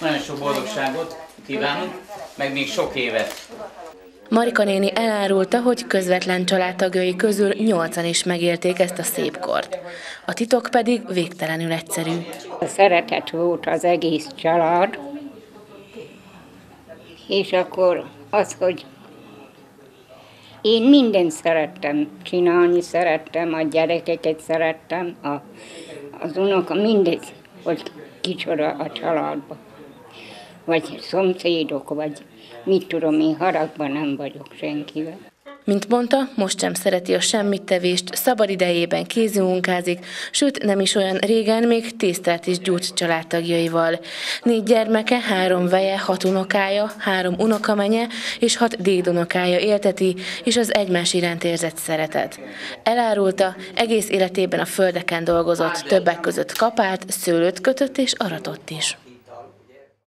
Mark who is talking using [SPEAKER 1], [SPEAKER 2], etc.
[SPEAKER 1] Nagyon sok boldogságot kívánunk, meg még sok évet.
[SPEAKER 2] Marika néni elárulta, hogy közvetlen családtagjai közül nyolcan is megélték ezt a szép kort. A titok pedig végtelenül egyszerű.
[SPEAKER 3] Szeretet volt az egész család, és akkor az, hogy én mindent szerettem csinálni, szerettem, a gyerekeket szerettem, a, az unoka, mindegy, hogy kicsoda a családba. Vagy szomszédok, vagy mit tudom én, haragban nem vagyok senkivel.
[SPEAKER 2] Mint mondta, most sem szereti a semmittevést, szabad idejében kézimunkázik, sőt nem is olyan régen még tésztát is gyújt családtagjaival. Négy gyermeke, három veje, hat unokája, három unokamenye és hat dédunokája élteti, és az egymás iránt érzett szeretet. Elárulta, egész életében a földeken dolgozott, többek között kapált, szőlőt kötött és aratott is.